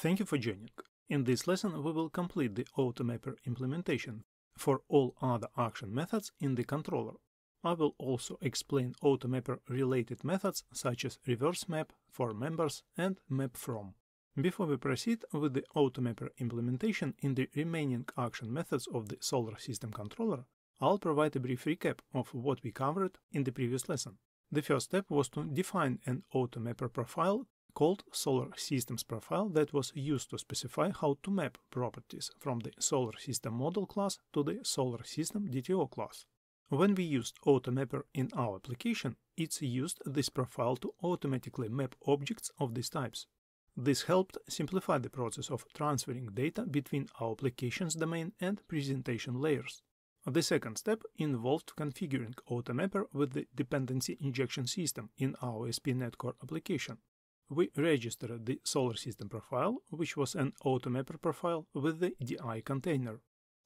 Thank you for joining. In this lesson, we will complete the AutoMapper implementation for all other action methods in the controller. I will also explain AutoMapper related methods such as reverse map for members and map from. Before we proceed with the AutoMapper implementation in the remaining action methods of the solar system controller, I'll provide a brief recap of what we covered in the previous lesson. The first step was to define an AutoMapper profile called Solar Systems Profile that was used to specify how to map properties from the Solar System Model class to the Solar System DTO class. When we used AutoMapper in our application, it's used this profile to automatically map objects of these types. This helped simplify the process of transferring data between our application's domain and presentation layers. The second step involved configuring AutoMapper with the dependency injection system in our ASP.NET Core application. We registered the solar system profile, which was an AutoMapper profile with the DI container.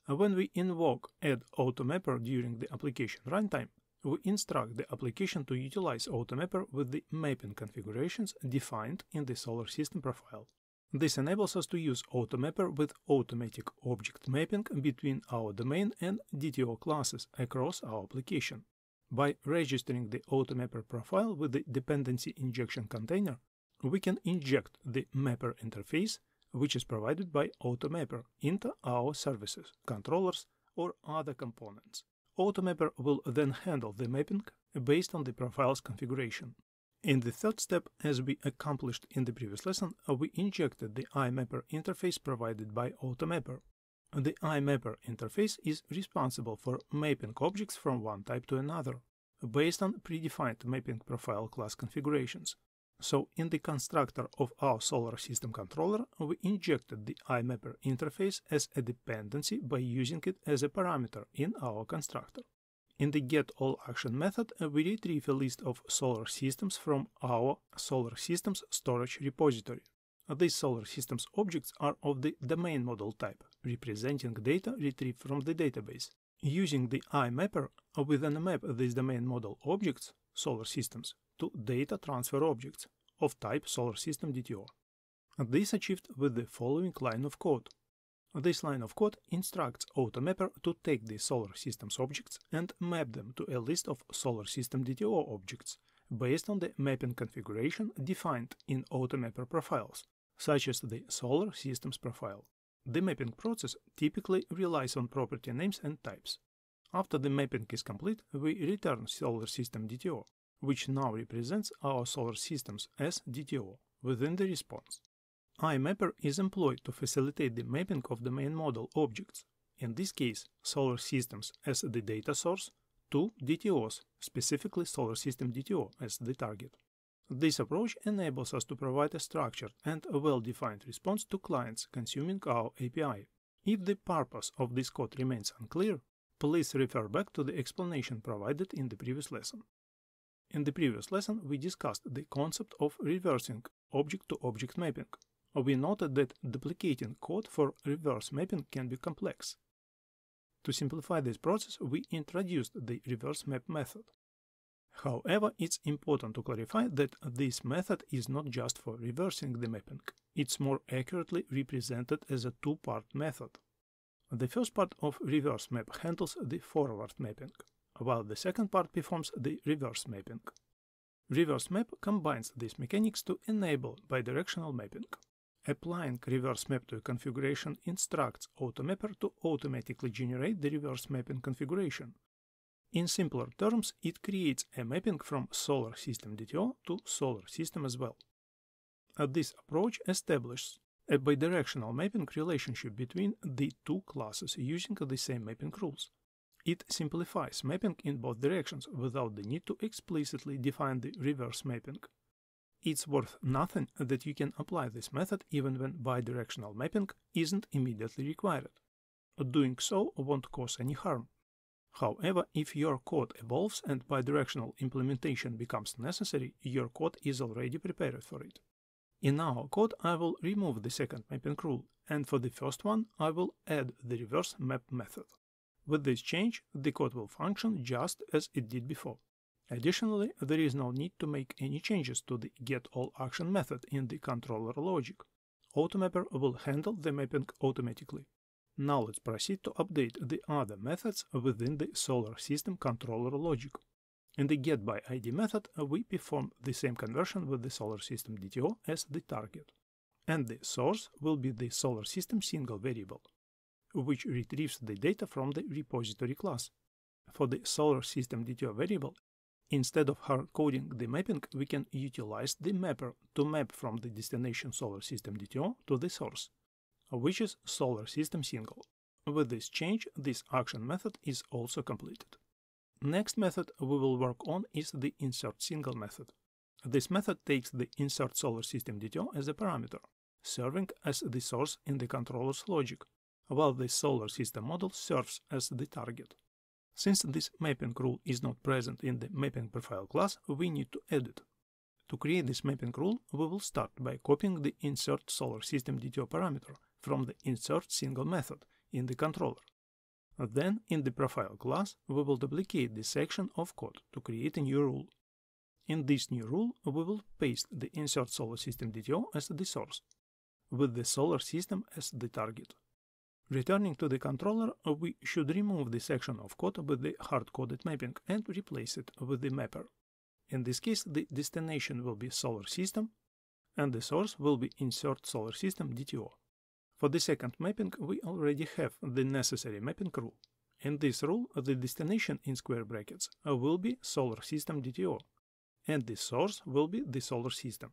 When we invoke add AutoMapper during the application runtime, we instruct the application to utilize AutoMapper with the mapping configurations defined in the solar system profile. This enables us to use AutoMapper with automatic object mapping between our domain and DTO classes across our application. By registering the AutoMapper profile with the dependency injection container, we can inject the mapper interface, which is provided by AutoMapper, into our services, controllers, or other components. AutoMapper will then handle the mapping based on the profile's configuration. In the third step, as we accomplished in the previous lesson, we injected the IMapper interface provided by AutoMapper. The IMapper interface is responsible for mapping objects from one type to another, based on predefined mapping profile class configurations. So in the constructor of our solar system controller, we injected the IMapper interface as a dependency by using it as a parameter in our constructor. In the getAllAction method, we retrieve a list of solar systems from our solar systems storage repository. These solar systems objects are of the domain model type, representing data retrieved from the database. Using the IMapper, we then map these domain model objects, solar systems, to data transfer objects of type Solar System DTO. This is achieved with the following line of code. This line of code instructs AutoMapper to take the Solar Systems objects and map them to a list of Solar System DTO objects based on the mapping configuration defined in AutoMapper profiles, such as the Solar Systems profile. The mapping process typically relies on property names and types. After the mapping is complete, we return Solar System DTO, which now represents our solar systems as DTO within the response. IMapper is employed to facilitate the mapping of the main model objects, in this case solar systems as the data source, to DTOs, specifically solar system DTO as the target. This approach enables us to provide a structured and well-defined response to clients consuming our API. If the purpose of this code remains unclear, please refer back to the explanation provided in the previous lesson. In the previous lesson, we discussed the concept of reversing object-to-object mapping. We noted that duplicating code for reverse mapping can be complex. To simplify this process, we introduced the reverse map method. However, it's important to clarify that this method is not just for reversing the mapping. It's more accurately represented as a two-part method. The first part of reverse map handles the forward mapping while the second part performs the reverse mapping. Reverse map combines these mechanics to enable bidirectional mapping. Applying reverse map to a configuration instructs AutoMapper to automatically generate the reverse mapping configuration. In simpler terms, it creates a mapping from Solar System DTO to Solar System as well. This approach establishes a bidirectional mapping relationship between the two classes using the same mapping rules. It simplifies mapping in both directions without the need to explicitly define the reverse mapping. It's worth nothing that you can apply this method even when bidirectional mapping isn't immediately required. Doing so won't cause any harm. However, if your code evolves and bidirectional implementation becomes necessary, your code is already prepared for it. In our code, I will remove the second mapping rule, and for the first one, I will add the reverse map method. With this change, the code will function just as it did before. Additionally, there is no need to make any changes to the getAllAction method in the controller logic. AutoMapper will handle the mapping automatically. Now let's proceed to update the other methods within the solar system controller logic. In the getById method, we perform the same conversion with the solar system DTO as the target. And the source will be the solar system single variable, which retrieves the data from the repository class. For the solar system DTO variable, instead of hard-coding the mapping, we can utilize the mapper to map from the destination solar system DTO to the source, which is solar system single. With this change, this action method is also completed. Next method we will work on is the insert single method. This method takes the insert solar system DTO as a parameter, serving as the source in the controller's logic, while the solar system model serves as the target. Since this mapping rule is not present in the mapping profile class, we need to add it. To create this mapping rule, we will start by copying the insert solar system DTO parameter from the insert single method in the controller then, in the profile class, we will duplicate this section of code to create a new rule. In this new rule, we will paste the insert solar system DTO as the source, with the solar system as the target. Returning to the controller, we should remove the section of code with the hard-coded mapping and replace it with the mapper. In this case, the destination will be solar system, and the source will be insert solar system DTO. For the second mapping, we already have the necessary mapping rule. In this rule, the destination in square brackets will be solar system DTO, and the source will be the solar system.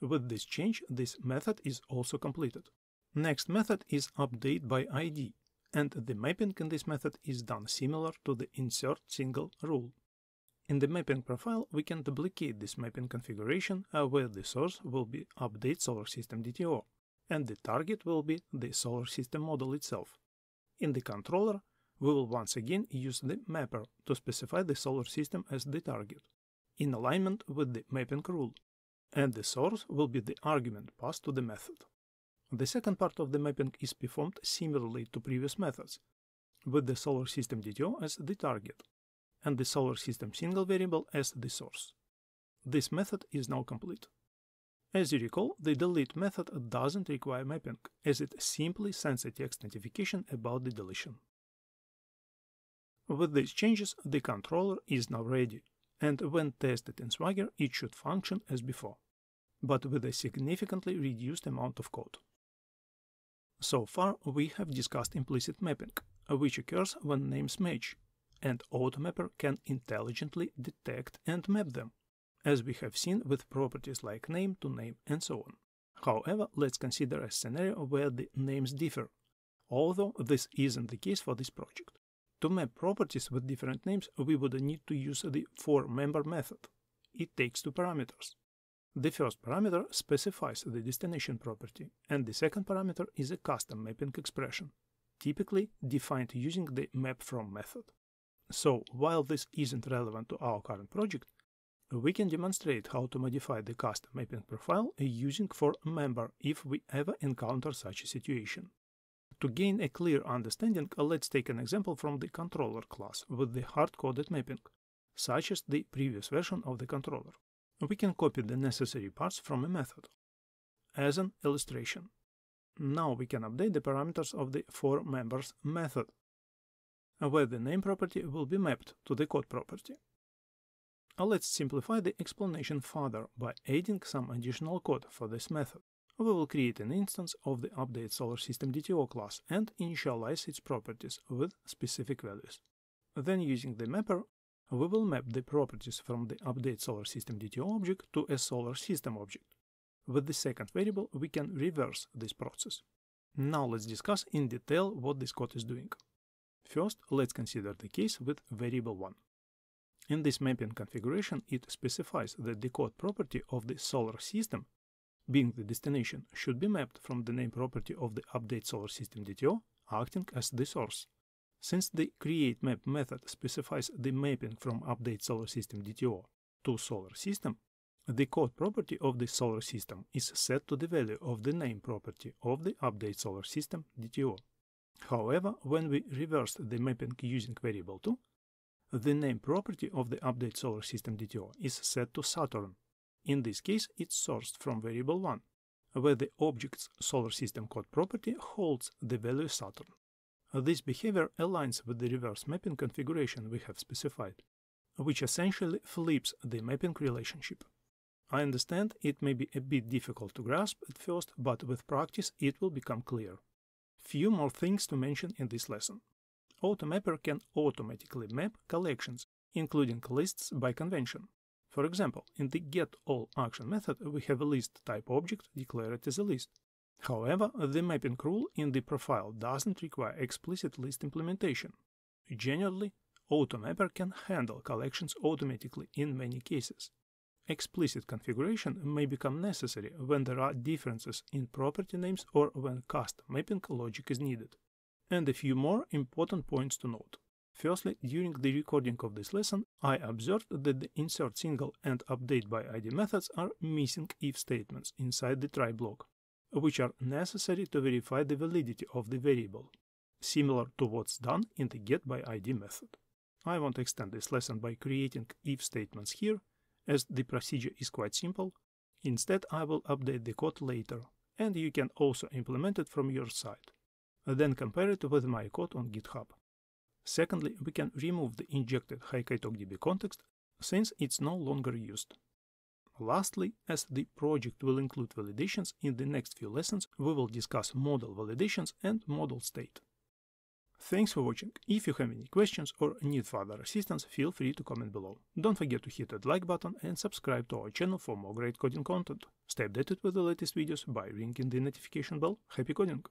With this change, this method is also completed. Next method is update by ID, and the mapping in this method is done similar to the insert single rule. In the mapping profile, we can duplicate this mapping configuration uh, where the source will be update solar system DTO, and the target will be the solar system model itself. In the controller, we will once again use the mapper to specify the solar system as the target, in alignment with the mapping rule, and the source will be the argument passed to the method. The second part of the mapping is performed similarly to previous methods, with the solar system DTO as the target, and the solar system single variable as the source. This method is now complete. As you recall, the delete method doesn't require mapping, as it simply sends a text notification about the deletion. With these changes, the controller is now ready, and when tested in Swagger, it should function as before, but with a significantly reduced amount of code. So far, we have discussed implicit mapping, which occurs when names match, and AutoMapper can intelligently detect and map them as we have seen with properties like name to name and so on. However, let's consider a scenario where the names differ, although this isn't the case for this project. To map properties with different names, we would need to use the for-member method. It takes two parameters. The first parameter specifies the destination property, and the second parameter is a custom mapping expression, typically defined using the map_from method. So, while this isn't relevant to our current project, we can demonstrate how to modify the custom mapping profile using for member if we ever encounter such a situation. To gain a clear understanding, let's take an example from the controller class with the hard-coded mapping, such as the previous version of the controller. We can copy the necessary parts from a method. As an illustration, now we can update the parameters of the for members method, where the name property will be mapped to the code property. Let's simplify the explanation further by adding some additional code for this method. We will create an instance of the update solar system DTO class and initialize its properties with specific values. Then using the mapper, we will map the properties from the update solar system DTO object to a solar system object. With the second variable, we can reverse this process. Now let's discuss in detail what this code is doing. First, let's consider the case with variable 1. In this mapping configuration, it specifies that the code property of the solar system, being the destination, should be mapped from the name property of the update solar system DTO, acting as the source. Since the createMap method specifies the mapping from update solar system DTO to solar system, the code property of the solar system is set to the value of the name property of the update solar system DTO. However, when we reverse the mapping using variable 2, the name property of the update solar system DTO is set to Saturn. In this case, it's sourced from variable 1, where the object's solar system code property holds the value Saturn. This behavior aligns with the reverse mapping configuration we have specified, which essentially flips the mapping relationship. I understand it may be a bit difficult to grasp at first, but with practice it will become clear. Few more things to mention in this lesson. AutoMapper can automatically map collections, including lists by convention. For example, in the getAll action method we have a list type object declared as a list. However, the mapping rule in the profile doesn't require explicit list implementation. Generally, AutoMapper can handle collections automatically in many cases. Explicit configuration may become necessary when there are differences in property names or when custom mapping logic is needed. And a few more important points to note. Firstly, during the recording of this lesson, I observed that the insert single and update by ID methods are missing if statements inside the try block, which are necessary to verify the validity of the variable, similar to what's done in the getById method. I won't extend this lesson by creating if statements here as the procedure is quite simple, instead I will update the code later, and you can also implement it from your side. Then compare it with my code on GitHub. Secondly, we can remove the injected HikitocDB context since it's no longer used. Lastly, as the project will include validations, in the next few lessons we will discuss model validations and model state. Thanks for watching. If you have any questions or need further assistance, feel free to comment below. Don't forget to hit that like button and subscribe to our channel for more great coding content. Stay updated with the latest videos by ringing the notification bell. Happy coding!